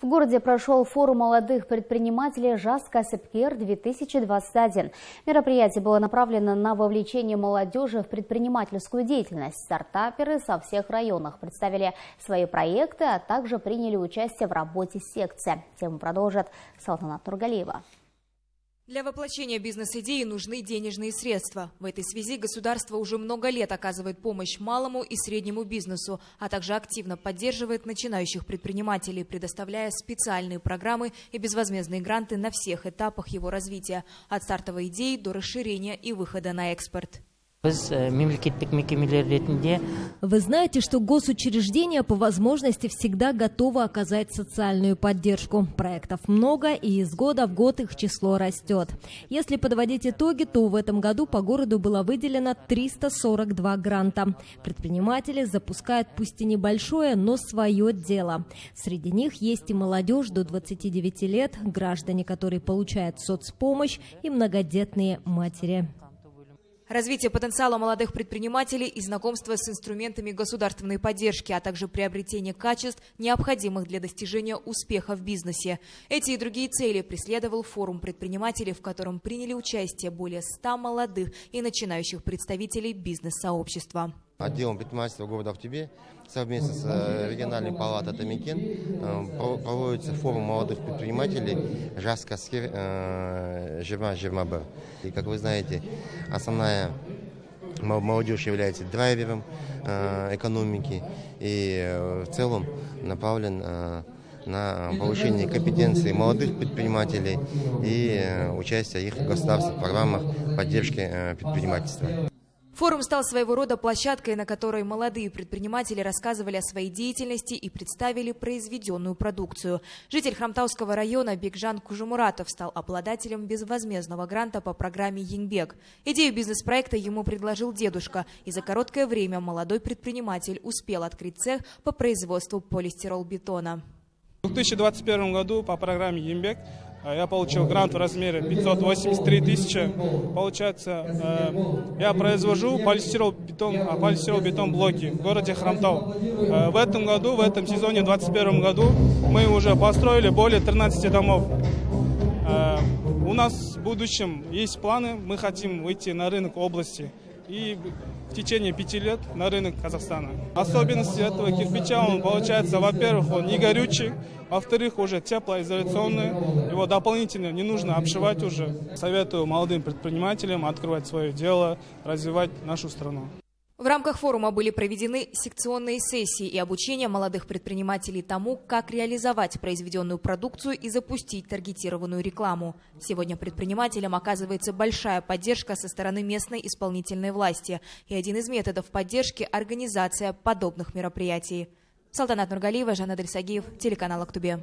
В городе прошел форум молодых предпринимателей «Жас Касепкер-2021». Мероприятие было направлено на вовлечение молодежи в предпринимательскую деятельность. Стартаперы со всех районов представили свои проекты, а также приняли участие в работе секции. Тему продолжит Салтанат Тургалиева. Для воплощения бизнес-идеи нужны денежные средства. В этой связи государство уже много лет оказывает помощь малому и среднему бизнесу, а также активно поддерживает начинающих предпринимателей, предоставляя специальные программы и безвозмездные гранты на всех этапах его развития, от стартовой идеи до расширения и выхода на экспорт. Вы знаете, что госучреждения по возможности всегда готовы оказать социальную поддержку. Проектов много, и из года в год их число растет. Если подводить итоги, то в этом году по городу было выделено 342 гранта. Предприниматели запускают пусть и небольшое, но свое дело. Среди них есть и молодежь до 29 лет, граждане, которые получают соцпомощь, и многодетные матери. Развитие потенциала молодых предпринимателей и знакомство с инструментами государственной поддержки, а также приобретение качеств, необходимых для достижения успеха в бизнесе. Эти и другие цели преследовал форум предпринимателей, в котором приняли участие более 100 молодых и начинающих представителей бизнес-сообщества. Отделом предпринимательства города Актюбе совместно с э, региональной палатой Тамикен э, проводится форум молодых предпринимателей «Жас Каскер э, Жирма Жирмабы». И, как вы знаете, основная молодежь является драйвером экономики и в целом направлен на повышение компетенции молодых предпринимателей и участие их в государственных программах поддержки предпринимательства. Форум стал своего рода площадкой, на которой молодые предприниматели рассказывали о своей деятельности и представили произведенную продукцию. Житель Храмтауского района Бекжан Кужумуратов стал обладателем безвозмездного гранта по программе «Янбек». Идею бизнес-проекта ему предложил дедушка, и за короткое время молодой предприниматель успел открыть цех по производству полистирол-бетона. В 2021 году по программе «Янбек» я получил грант в размере 583 тысячи. Получается, э, я произвожу полистирол-бетон, а, полистирол-бетон блоки в городе Храмтау. Э, в этом году, в этом сезоне, в 2021 году, мы уже построили более 13 домов. Э, у нас в будущем есть планы, мы хотим выйти на рынок области и в течение пяти лет на рынок Казахстана. Особенность этого кирпича, он получается, во-первых, он не горючий, во-вторых, уже теплоизоляционный, его дополнительно не нужно обшивать уже. Советую молодым предпринимателям открывать свое дело, развивать нашу страну. В рамках форума были проведены секционные сессии и обучение молодых предпринимателей тому, как реализовать произведенную продукцию и запустить таргетированную рекламу. Сегодня предпринимателям оказывается большая поддержка со стороны местной исполнительной власти. И один из методов поддержки – организация подобных мероприятий. Салтанат Нургалиева, Жанна Дельсагиев, телеканал «Актубе».